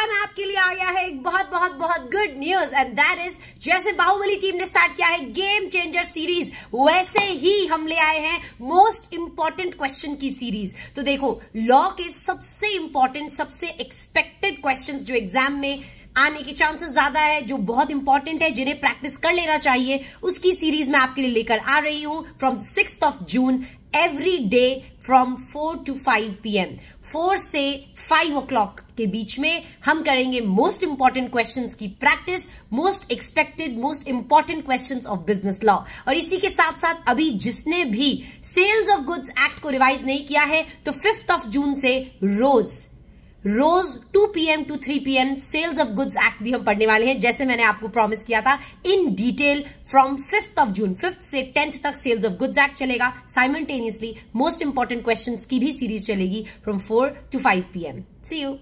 And आपके लिए आ गया है एक बहुत बहुत बहुत good news and that is जैसे बाहुबली टीम ने स्टार्ट किया है गेम चेंजर सीरीज़ वैसे ही हम ले आए हैं मोस्ट इंपॉर्टेंट क्वेश्चन की सीरीज़ तो देखो लॉ के सबसे इंपॉर्टेंट सबसे एक्सपेक्टेड क्वेश्चन जो एग्ज़ाम में आने के चांसेस ज़्यादा है, जो बहुत इंपॉर्टेंट है, जिन्हें प्रैक्टिस कर लेना चाहिए, उसकी सीरीज़ मैं आपके लिए लेकर आ रही हूँ from six of June every day from four to five P M four से फाइव ओ क्लॉक के बीच में हम करेंगे मोस्ट इंपॉर्टेंट क्वेश्चन की practice most expected most important question of business law और इसी के साथ साथ अभी जिसने भी सेल्स ऑफ़ गुड्स एक्ट को रिवाइज नहीं किया है तो फिफ्थ ऑफ़ जून से रोज रोज 2 PM to 3 PM sales of goods act भी हम पढ़ने वाले हैं, जैसे मैंने आपको प्रॉमिस किया था in detail from fifth of June fifth से टेंथ तक सेल्स ऑफ़ गुड्स एक्ट चलेगा। साइमल्टेनियसली मोस्ट इंपॉर्टेंट क्वेश्चन की भी सीरीज़ चलेगी from four to five PM see you